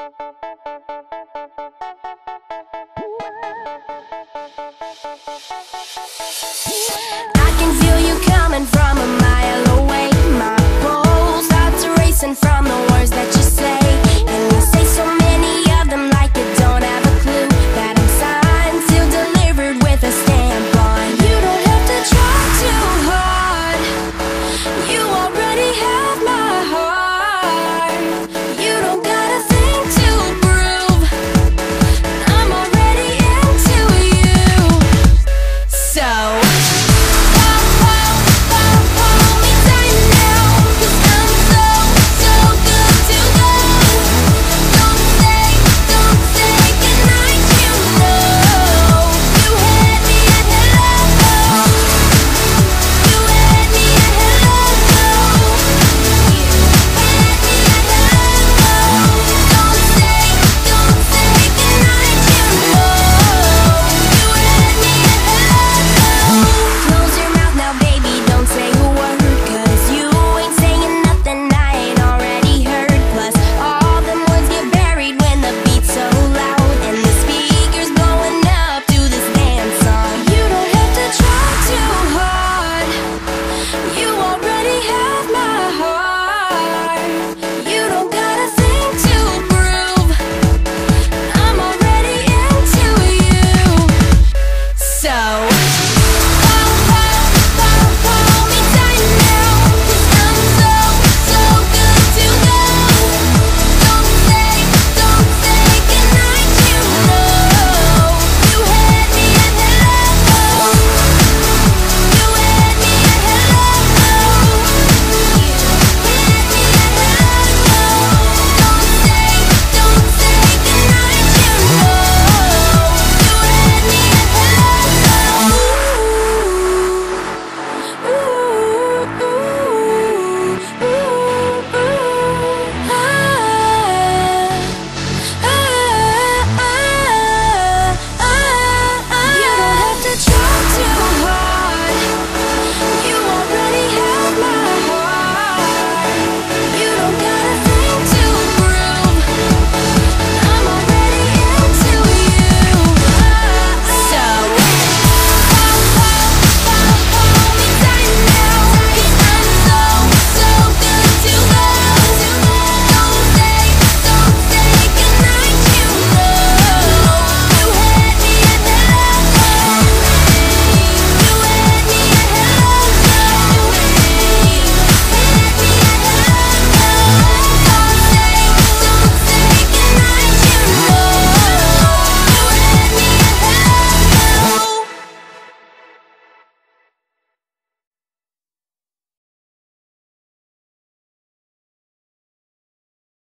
Bye. show.